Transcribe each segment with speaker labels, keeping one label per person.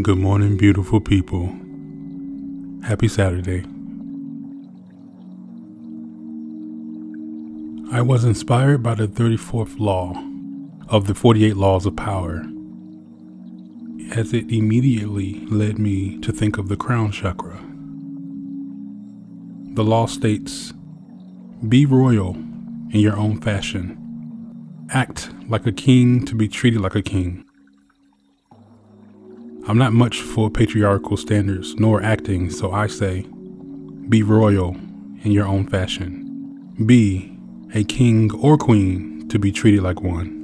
Speaker 1: Good morning, beautiful people. Happy Saturday. I was inspired by the 34th law of the 48 laws of power, as it immediately led me to think of the crown chakra. The law states Be royal in your own fashion, act like a king to be treated like a king. I'm not much for patriarchal standards nor acting, so I say, be royal in your own fashion. Be a king or queen to be treated like one.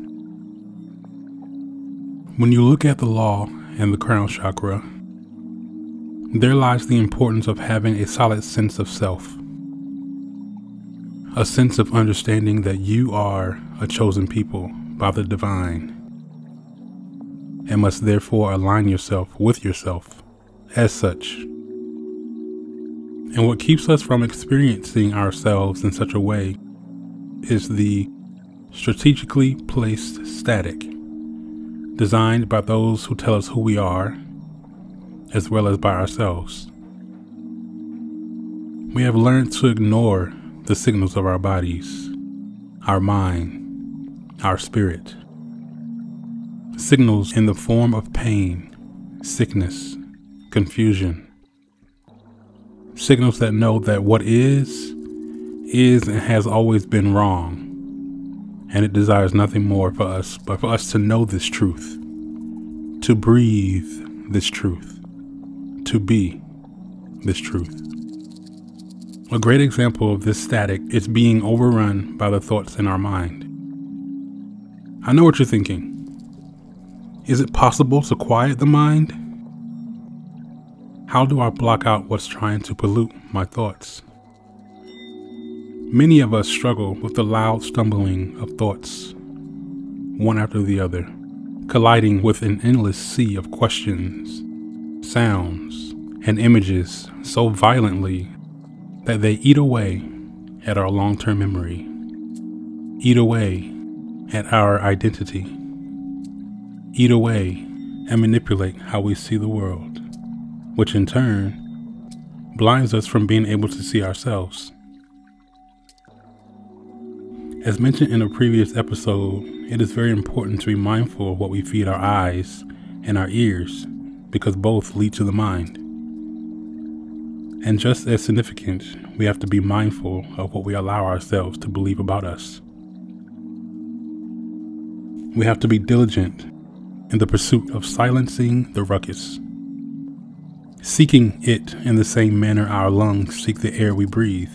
Speaker 1: When you look at the law and the crown chakra, there lies the importance of having a solid sense of self. A sense of understanding that you are a chosen people by the divine and must therefore align yourself with yourself as such. And what keeps us from experiencing ourselves in such a way is the strategically placed static, designed by those who tell us who we are, as well as by ourselves. We have learned to ignore the signals of our bodies, our mind, our spirit signals in the form of pain, sickness, confusion. Signals that know that what is, is and has always been wrong. And it desires nothing more for us but for us to know this truth, to breathe this truth, to be this truth. A great example of this static is being overrun by the thoughts in our mind. I know what you're thinking. Is it possible to quiet the mind? How do I block out what's trying to pollute my thoughts? Many of us struggle with the loud stumbling of thoughts, one after the other, colliding with an endless sea of questions, sounds, and images so violently that they eat away at our long term memory, eat away at our identity eat away and manipulate how we see the world, which in turn blinds us from being able to see ourselves. As mentioned in a previous episode, it is very important to be mindful of what we feed our eyes and our ears because both lead to the mind. And just as significant, we have to be mindful of what we allow ourselves to believe about us. We have to be diligent in the pursuit of silencing the ruckus, seeking it in the same manner our lungs seek the air we breathe,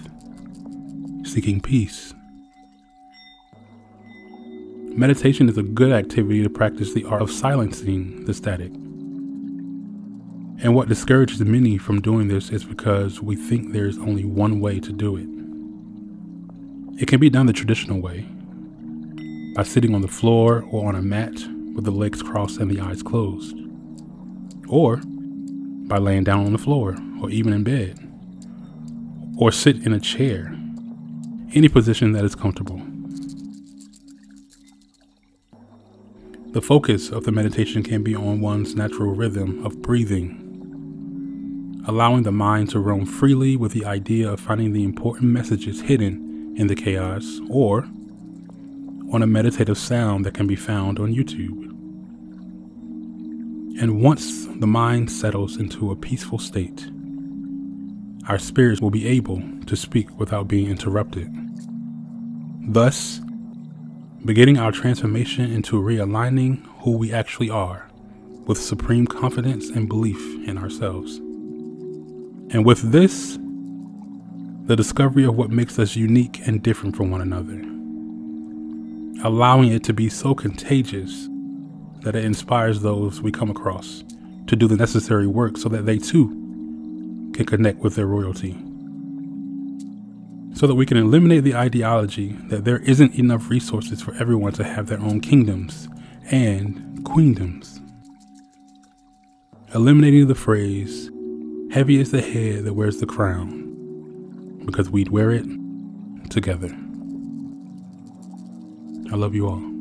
Speaker 1: seeking peace. Meditation is a good activity to practice the art of silencing the static. And what discourages many from doing this is because we think there is only one way to do it. It can be done the traditional way, by sitting on the floor or on a mat with the legs crossed and the eyes closed, or by laying down on the floor or even in bed, or sit in a chair, any position that is comfortable. The focus of the meditation can be on one's natural rhythm of breathing, allowing the mind to roam freely with the idea of finding the important messages hidden in the chaos, or on a meditative sound that can be found on YouTube. And once the mind settles into a peaceful state, our spirits will be able to speak without being interrupted. Thus, beginning our transformation into realigning who we actually are with supreme confidence and belief in ourselves. And with this, the discovery of what makes us unique and different from one another allowing it to be so contagious that it inspires those we come across to do the necessary work so that they too can connect with their royalty. So that we can eliminate the ideology that there isn't enough resources for everyone to have their own kingdoms and queendoms. Eliminating the phrase, heavy is the head that wears the crown, because we'd wear it together. I love you all.